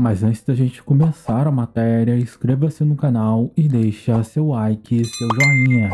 Mas antes da gente começar a matéria, inscreva-se no canal e deixa seu like e seu joinha.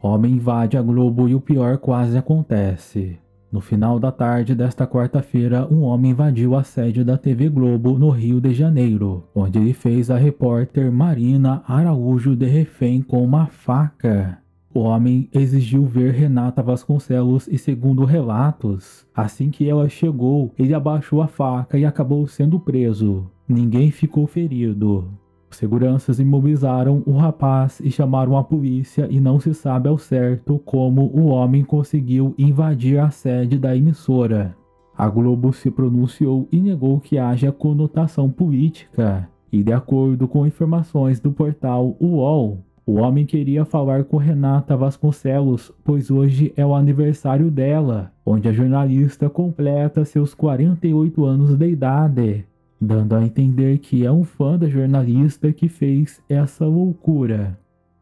Homem invade a Globo e o pior quase acontece. No final da tarde desta quarta-feira, um homem invadiu a sede da TV Globo no Rio de Janeiro, onde ele fez a repórter Marina Araújo de refém com uma faca. O homem exigiu ver Renata Vasconcelos e, segundo relatos, assim que ela chegou, ele abaixou a faca e acabou sendo preso. Ninguém ficou ferido. Seguranças imobilizaram o rapaz e chamaram a polícia e não se sabe ao certo como o homem conseguiu invadir a sede da emissora. A Globo se pronunciou e negou que haja conotação política. E de acordo com informações do portal UOL, o homem queria falar com Renata Vasconcelos, pois hoje é o aniversário dela, onde a jornalista completa seus 48 anos de idade, dando a entender que é um fã da jornalista que fez essa loucura.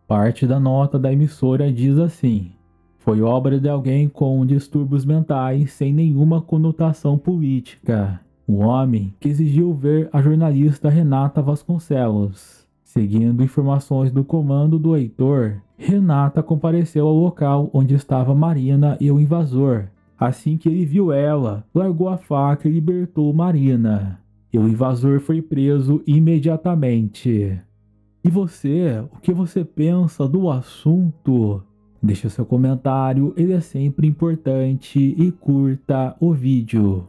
Parte da nota da emissora diz assim: Foi obra de alguém com distúrbios mentais sem nenhuma conotação política. Um homem que exigiu ver a jornalista Renata Vasconcelos. Seguindo informações do comando do Heitor, Renata compareceu ao local onde estava Marina e o invasor. Assim que ele viu ela, largou a faca e libertou Marina. E o invasor foi preso imediatamente. E você, o que você pensa do assunto? Deixe seu comentário, ele é sempre importante e curta o vídeo.